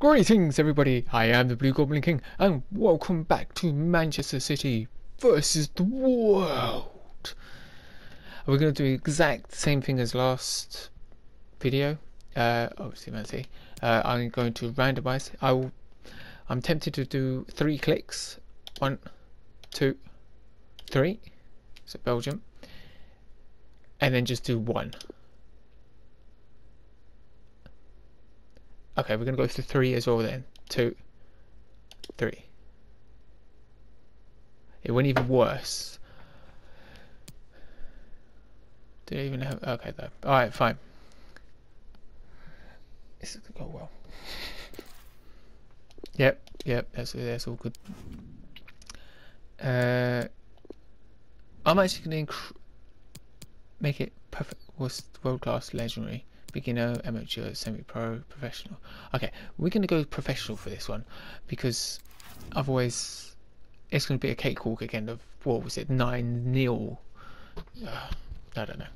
Greetings, everybody. I am the Blue Goblin King, and welcome back to Manchester City versus the world. We're going to do the exact same thing as last video. Uh, obviously, Man City. Uh, I'm going to randomize. I will. I'm tempted to do three clicks. One, two, three. So Belgium, and then just do one. Okay, we're going to go through three as well then. Two, three. It went even worse. Did I even have... Okay, though. Alright, fine. This is going to go well. Yep, yep, that's, that's all good. Uh, I'm actually going to make it perfect, was world-class legendary beginner, amateur, semi-pro, professional. Okay, we're going to go professional for this one because otherwise it's going to be a cakewalk again of, what was it, 9 nil. Uh, I don't know.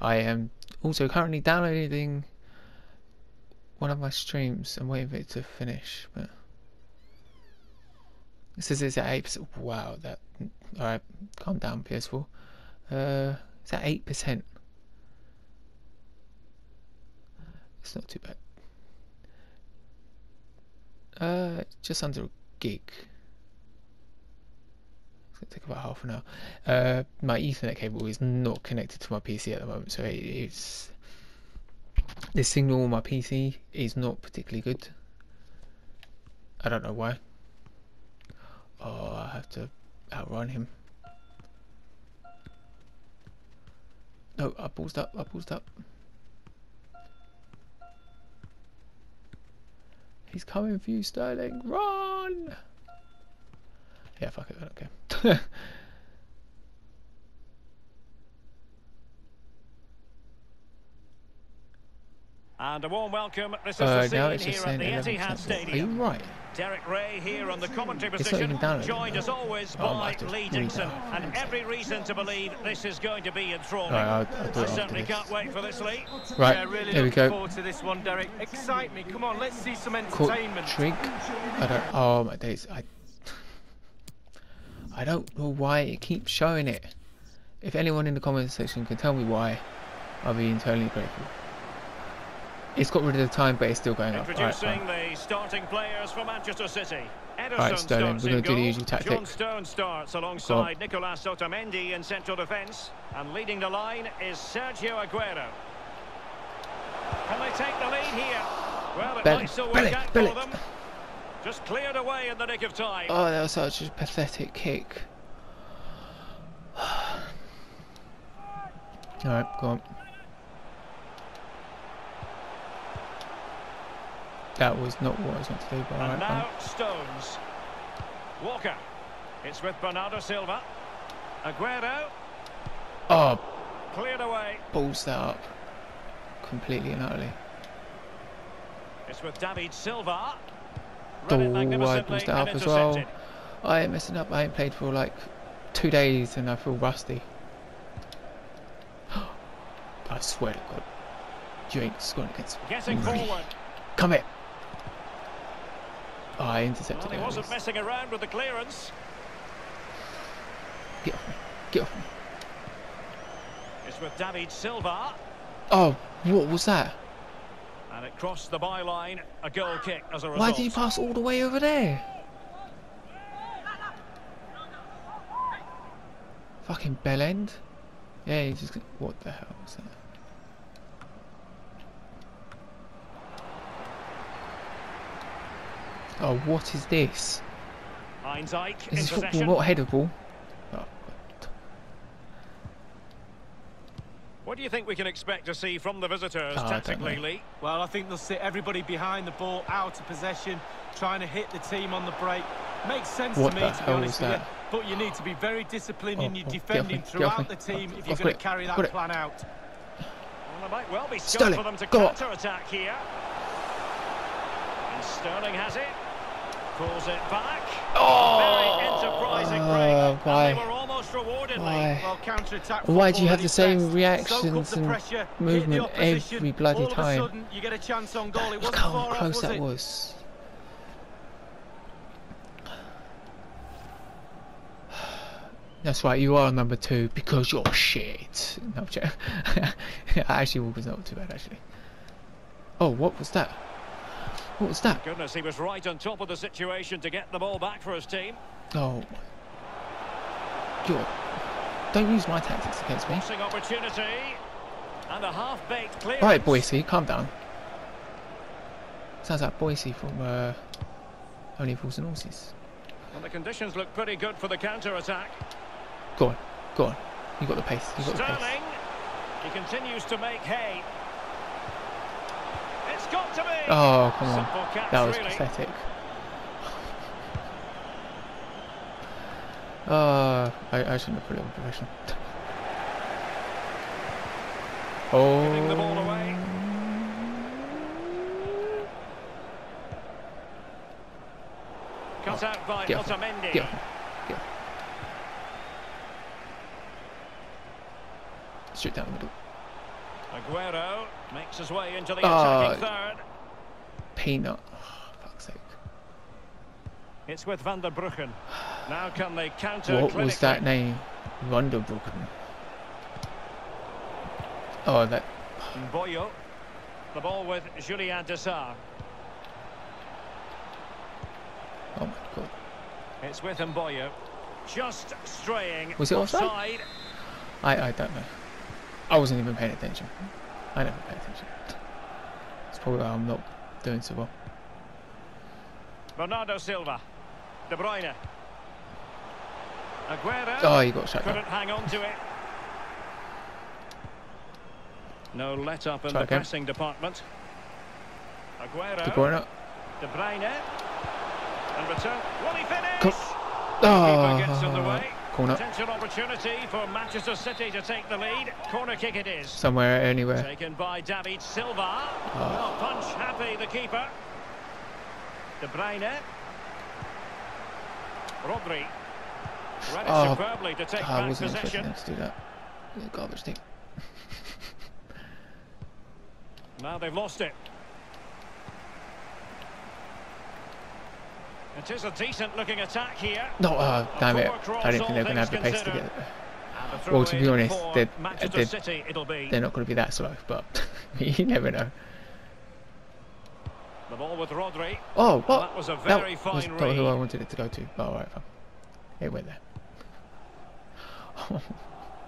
I am also currently downloading one of my streams. I'm waiting for it to finish, but... It says it's at 8%. Wow, that... Alright, calm down, PS4. Uh, it's at 8%. It's not too bad. Uh, just under a gig. It's gonna take about half an hour. Uh, my Ethernet cable is not connected to my PC at the moment, so it's the signal on my PC is not particularly good. I don't know why. Oh, I have to outrun him. No, I paused up, I paused up. He's coming for you, Sterling. Run! Yeah, fuck it. I don't care. And a warm welcome. This is uh, the scene here at the Etihad Stadium. Are you right? Derek Rae here on the commentary It's position, not joined as always Oh, by might have Lee read Dixon, that. and every reason to believe this is going to be enthralling. Right, I'll, I'll I certainly this. can't wait for this, Lee. Right, yeah, really there we go. forward to this one, Derek. Excite me. Come on, let's see some entertainment. Trig. I don't. Oh my days. I. I don't know why it keeps showing it. If anyone in the comment section can tell me why, I'll be eternally grateful. It's got rid of the time, but it's still going up. Introducing fine. the starting players for Manchester City. Ederson Right, Sterling, starts we're gonna do the usual tactic. John Stone starts alongside Nicolas Otamendi in central defence. And leading the line is Sergio Aguero. Can they take the lead here? Well, it Bell- might still work Bellet, out Bellet. for them. Just cleared away in the nick of time. Oh, that was such a pathetic kick. Alright, go on. That was not what I was meant to do, but And alright. now. Stones. Walker. It's with Bernardo Silva. Aguero. Oh, Cleared away. balls that up. Completely and utterly. It's with David Silva. Oh, I balls that up as well. I ain't messing up. I ain't played for like two days and I feel rusty. I swear to God. You ain't scoring against me. forward. Come here. Oh, I intercepted Well, he it. at wasn't messing around with the clearance. Get off me. Get off me. It's with David Silva. Oh, what was that? And it crossed the byline. A goal kick as a result. Why did you pass all the way over there? Fucking bell end. Yeah, he just. What the hell was that? Oh, what is this? Heinz Eyck Is in this football not header ball? Oh, What do you think we can expect to see from the visitors Oh, tactically. Lee? Well, I think they'll sit everybody behind the ball, out of possession, trying to hit the team on the break. Makes sense What to me, to be honest with you. But you need to be very disciplined in Oh, your oh, defending me, throughout the team I've if you're going to carry that plan out. Well, there might well be scope Sterling, for them to go on. counter-attack here. And Sterling has it. Pulls it back. Oh, Very enterprising uh, why? And they were almost rewarded. Why? Well, Why do you have the same reactions Soak up the and pressure, movement every bloody all time? Sudden, you get a chance on goal. It Look wasn't how close was that it? was. That's right, you are number two because you're shit. No, joking. actually, Walker's not too bad, actually. Oh, what was that? What was that? Goodness, he was right on top of the situation to get the ball back for his team. Oh. God. Don't use my tactics against me. Crossing opportunity. And a half-baked clearance. Alright, Boycie, calm down. Sounds like Boycie from uh, Only Fools and Horses. And the conditions look pretty good for the counter-attack. Go on, go on. You got the pace. You got the pace. He continues to make hay. It's got to be. Oh, come on. That was pathetic. Uh, I, I shouldn't have put it on professional. Oh. Cut out by Get off. Otamendi. Get off. Get off. Straight down the middle. Aguero makes his way into the Oh. attacking third. Peanut. Oh, sake. It's with Van der Bruggen. Now can they counter What was that clinically? name? Wonderbroken. Oh, that. Boyo. The ball with Julien De Sart. Oh my god. It's with Mboyo. Just straying. Was it offside? I, I don't know. I wasn't even paying attention. I never pay attention. That's probably why I'm not doing so well. Bernardo Silva. De Bruyne. Aguero. Oh, you got shut Couldn't hang on to it. No let up in Try the again. pressing department. Aguero. De Bruyne. De Bruyne. And return. Will he finish? Go- Keeper gets ah. in the Oh, way. Corner. Potential opportunity for Manchester City to take the lead. Corner kick it is. Somewhere, anywhere. Taken by David Silva. Ah. Oh. Well, punch happy the keeper. De Bruyne. Rodri. Read Oh, ah, superbly to take I back wasn't expecting possession. them to do that. Garbage thing. Now they've lost it. It is a decent looking attack here. No, oh, damn it. I don't think they're going to have the pace to get it. Well, to be honest, they're- they're- City it'll be. They're not going to be that slow, but you never know. The ball with Rodri. Oh, what? That was a That very was fine not who I wanted it to go to. Oh, alright, fine. It went there.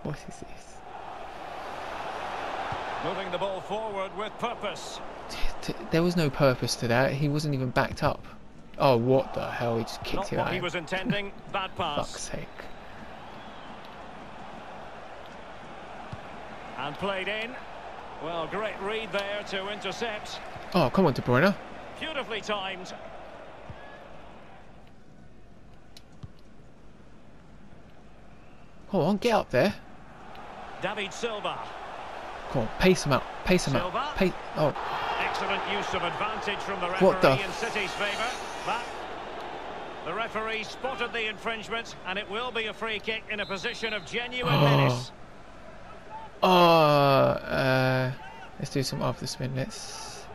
what is this? Moving the ball forward with purpose. There was no purpose to that. He wasn't even backed up. Oh, what the hell? He just kicked Not it what out. he was intending. Bad pass. Fuck's sake. And played in. Well, great read there to intercept. Oh, come on, De Bruyne. Beautifully timed. Come on, get up there. David Silva. Come on, pace him out. Pace him Silva. out. Pace. Oh, Excellent use of advantage from the referee What the in City's favour. But the referee spotted the infringement and it will be a free kick in a position of genuine Oh. menace. oh. Uh, let's do some after spin. Let's.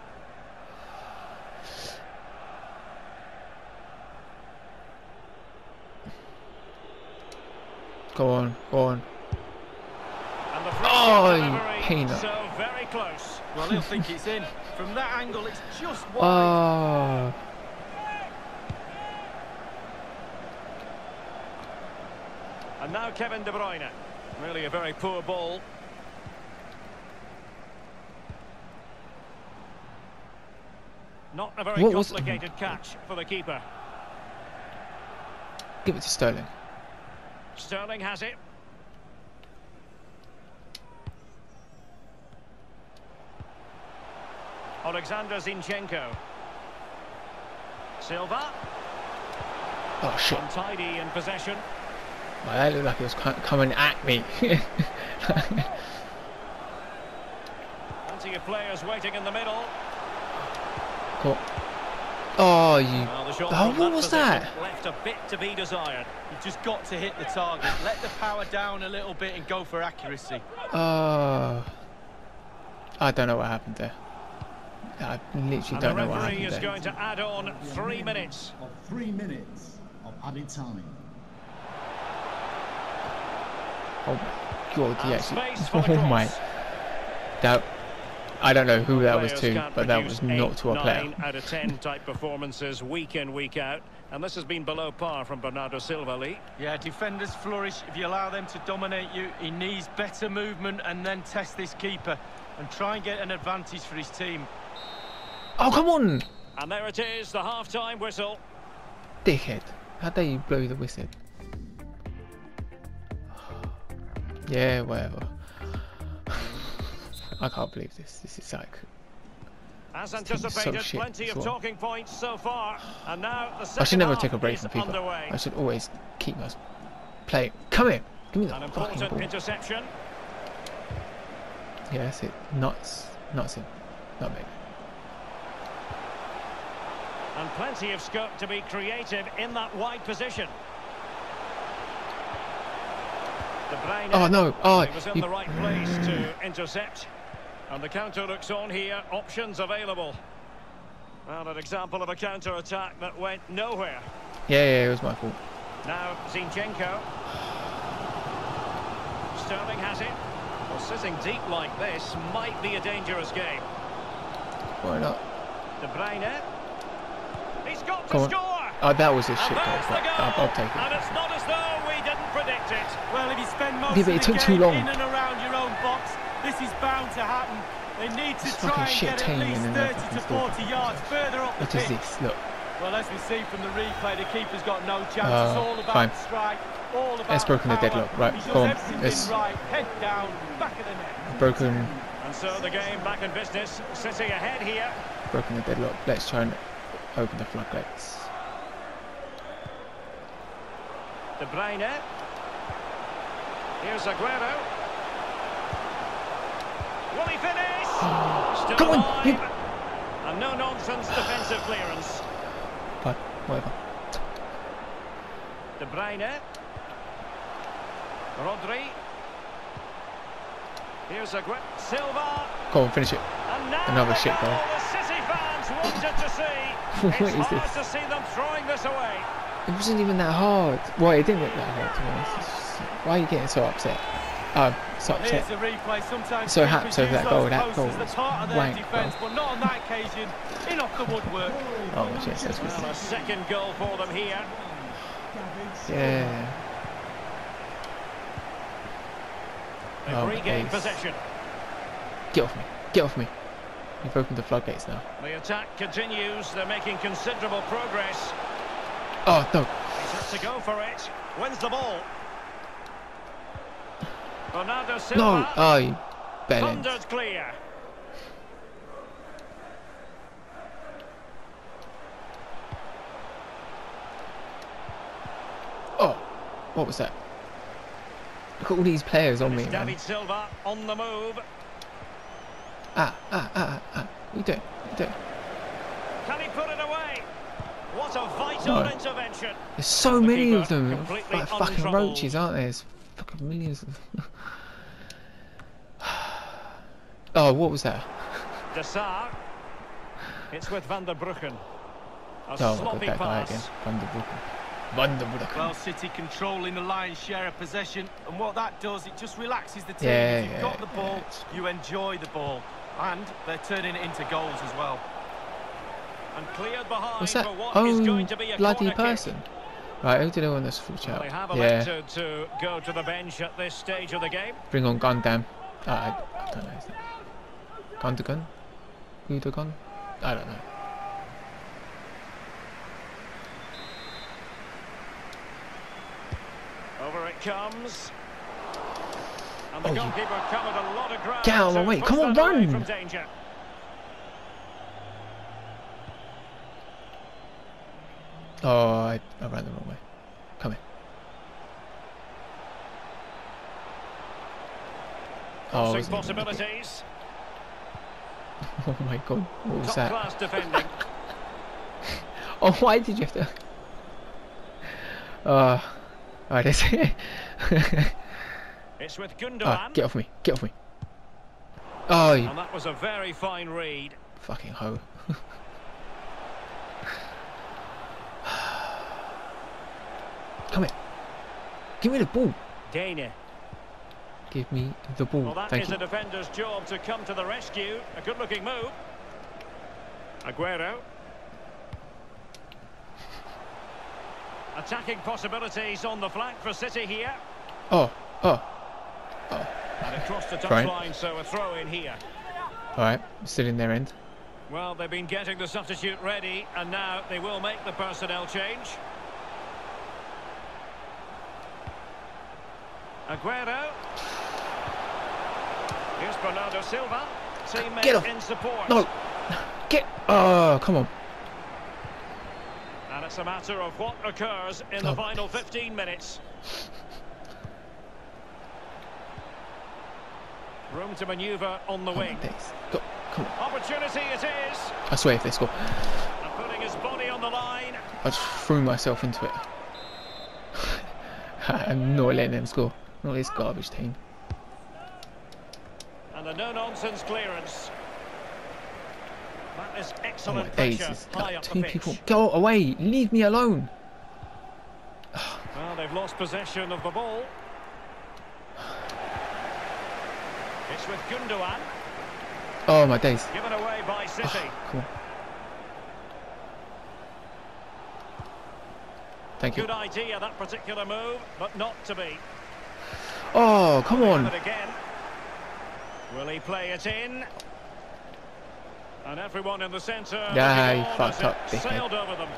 Go on, go on. And the free Oh, you peanut. so very close. Well, he'll think it's in. From that angle, it's just wide. Oh. And now Kevin De Bruyne. Really a very poor ball. Not a very What was- complicated catch for the keeper. Give it to Sterling. Sterling has it. Alexander Zinchenko. Silva, Oh shit. untidy in possession. Well, that looked like it was coming at me. Plenty of players waiting in the middle. cool. Oh, you. Well, the Oh, from what was that? Left a bit to be desired. You've just got to hit the target. Let the power down a little bit and go for accuracy. Oh. I don't know what happened there. I literally And don't know what referee happened is going to add on three minutes. Of three minutes of added time. Oh my god, he actually. space for the Oh my. That. I don't know who that was to, but that was not to a player. Nine out of ten type performances week in, week out. And this has been below par from Bernardo Silva, Lee. Yeah, defenders flourish if you allow them to dominate you. He needs better movement and then test this keeper and try and get an advantage for his team. Oh, come on! And there it is, the half-time whistle. Dickhead. How dare you blow the whistle? Yeah, whatever. I can't believe this. This is like. As is so anticipated, plenty of well. talking points so far. And now the I should never take a break from FIFA. underway. I should always keep us playing. Come here! Give me the An fucking ball. interception. Yeah, that's it. Nuts. Nuts in. Not me. And plenty of scope to be creative in that wide position. De Bruyne. Oh no! Oh, He was in you- the right place to intercept. And the counter looks on here. Options available. Well, an example of a counter-attack that went nowhere. yeah, yeah, it was my fault. Now Zinchenko. Sterling has it. Well, sitting deep like this might be a dangerous game. Why not? De Bruyne. He's got to on. score. Oh, that was a shit goal. But. I'll, I'll take it. Well, if you spend most Yeah, but of it the took too long. in and around your own box, this is bound to happen. They need to It's try and shit get at least 30 to fucking score. 40 yards further up the What is pitch. this? Look. Well, as we see from the replay, the keeper's got no chance. Uh, it's all about fine. the strike, all about Let's broken the power. deadlock. Right, he does go on. everything right, head down, back of the net. Broken, And so the game back in business. City ahead here. broken the deadlock. Let's try and open the floodgates. De Bruyne. Here's Aguero. Will he finish? Still Come on, alive. you- And no nonsense defensive clearance. But whatever. De Bruyne. Rodri. Here's Aguero. Silva. Go on, finish it. Another the shit goal. The City fans wanted to see. It's is hard this? to see them throwing this away. It wasn't even that hard. Well, it didn't look that hard to honest. Why are you getting so upset? Um, so upset. the replay. Sometimes So happy over that goal, that goal was part of their wank, defence, bro. but not on that occasion. In off the woodwork. Oh, yes, that's Well, good. a second goal for them here. Yeah. They've Oh, regained possession. Get off me. Get off me. You've opened the floodgates now. The attack continues. They're making considerable progress. Oh, no. He's had to go for it. Wins the ball. Bernardo Silva. No. I bellend. Clear. Oh, what was that? Look at all these players on me, It's man. David Silva on the move. Ah, ah, ah, ah, ah. What are you doing? What are you doing? Can he put it? What a vital No. intervention. There's so The many of them. Like fucking untroubled. roaches, aren't there? There's fucking millions of them. oh, what was that? De It's with Van der Bruggen. A Oh, sloppy that guy pass. again. Van der Broeken. Van der Broeken. Well, City controlling the lion's share of possession, and what that does, it just relaxes the team. Yeah, if you've yeah, got the ball, yeah, you enjoy the ball, and they're turning it into goals as well. And cleared behind What's that? is Oh, going to be a bloody person. Right, who did I want this full chat? Yeah, to go to the bench at this stage of the game. bring on Gundam. Uh, I, I don't know his name. Gundagun? Udagun? I don't know. Over it comes. And the Oh, goalkeeper covered a lot of ground. Get out of my way. Come on, that run. From danger. Oh, I, I ran the wrong way. Come here. Oh, I Crossing wasn't even looking. possibilities. oh my god, what was Top that? class defending. Oh, why did you have to? Uh, alright, let's It's with Gundogan. get off me, get off me. Oh, you and that was a very fine read. fucking hoe. Come here. Give me the ball. Dane. Give me the ball. Well, that Thank is you. a defender's job to come to the rescue. A good-looking move. Aguero. Attacking possibilities on the flank for City here. Oh, oh. And across the Right. touchline, so a throw in here. Alright, still in their end. Well, they've been getting the substitute ready, and now they will make the personnel change. Aguero. Here's Bernardo Silva. Teammate Get off. in support. No! Get. Oh, come on. And it's a matter of what occurs in the Oh, final 15 minutes. Room to manoeuvre on the wing. Go. Come on. Opportunity it is. I swear if they score. And putting his body on the line. I just threw myself into it. I'm not letting them score. Not this garbage team. And a no-nonsense clearance. That is Oh my excellent days. pressure It's high up two people. Go away. Leave me alone. Well, they've lost possession of the ball. It's with Gundogan, Oh my days. given away by oh, City. Come on. Thank you. Good idea, that particular move, but not to be. Oh, come on. Will he play it in? And everyone in the centre. Yeah, on fucked up. Sailed over them.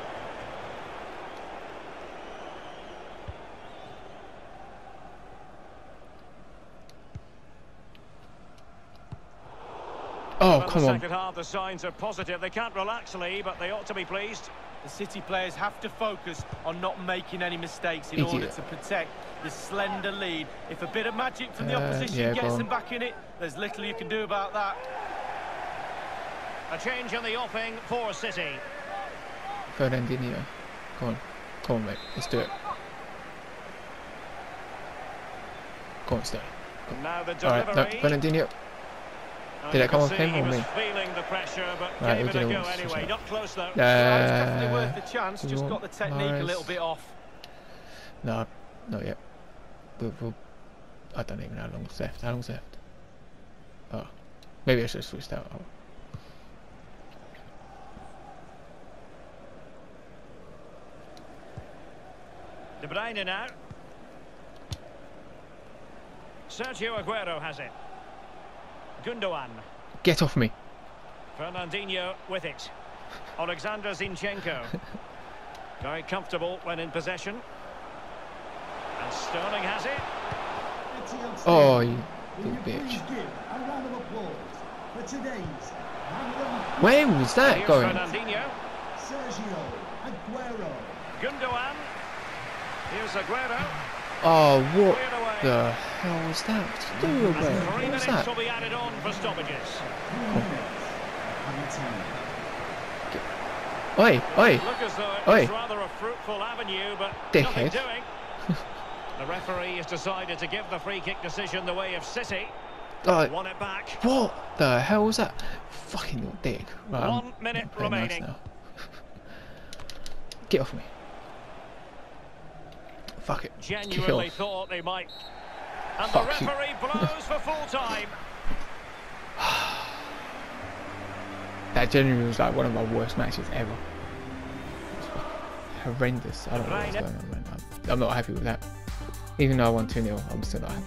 Oh, come the on. second half, the signs are positive. They can't relax, Lee, but they ought to be pleased. The City players have to focus on not making any mistakes in Idiot. order to protect the slender lead. If a bit of magic from the Uh, opposition yeah, gets them back in it, there's little you can do about that. A change in the offing for City. Fernandinho. Come on. Come on, mate. Let's do it. Come on, stay. Now the Alright, no. Fernandinho. Did it come off him he or me? feeling the pressure, but Right, we it a did it go anyway. wasn't close though. Well, definitely Uh, worth the chance, just got the technique a little bit off. No, not yet. We'll, we'll, I don't even know how long's left. How long's left? Oh, maybe I should have switched out. Oh. De Bruyne now. Sergio Aguero has it. Gundogan. Get off me! Fernandinho with it. Alexander Zinchenko. Very comfortable when in possession. And Sterling has it. Etihad Oh, you Will big bitch. give a round of applause for today's random Where was that Here's going? Fernandinho. Sergio Aguero. Gundogan. Here's Aguero. Oh, what the hell was that? What do, bro? What was that? will be added on for stoppages. Three minutes time. Oi, oi! Look as though it Oi. rather a fruitful avenue, but Dickhead. the referee has decided to give the free kick decision the way of City. Oh, Won it back. what the hell was that? Fucking dick. Right, One minute nice remaining. now. Get off me. Fuck it. Genuinely thought they might. And Fuck the you. referee blows for full time. That genuinely was like one of my worst matches ever. Horrendous. I don't know what's going on right now. I'm not happy with that. Even though I won 2 0, I'm still not happy.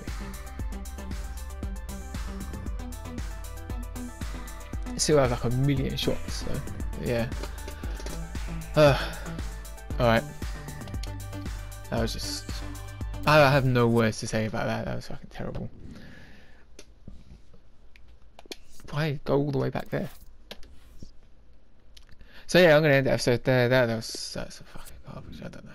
Still have like a million shots, so yeah. Uh, Alright. That was just. I have no words to say about that. That was fucking terrible. Why go all the way back there? So yeah, I'm gonna end the episode there. That, that was that's a fucking garbage. I don't know.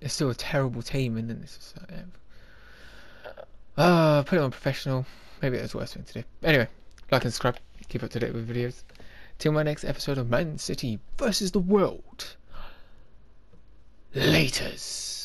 It's still a terrible team, and then just like, yeah. Uh, put it on professional. Maybe that's the worst thing to do. Anyway, like and subscribe. Keep up to date with videos. Till my next episode of Man City versus the World. Laters.